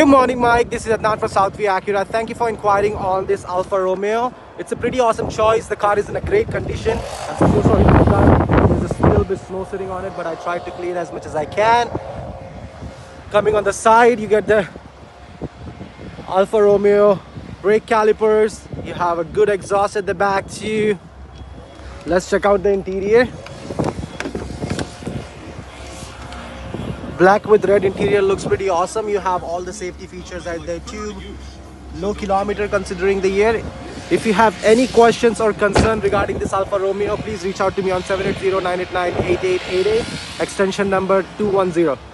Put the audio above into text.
Good morning, Mike. This is Adnan for Southview Acura. Thank you for inquiring on this Alfa Romeo. It's a pretty awesome choice. The car is in a great condition. I'm so sorry that. There's a little bit of snow sitting on it, but I tried to clean as much as I can. Coming on the side, you get the Alfa Romeo brake calipers. You have a good exhaust at the back too. Let's check out the interior. Black with red interior looks pretty awesome. You have all the safety features right there too. Low kilometer considering the year. If you have any questions or concern regarding this alfa romeo please reach out to me on 780 989 8888 extension number 210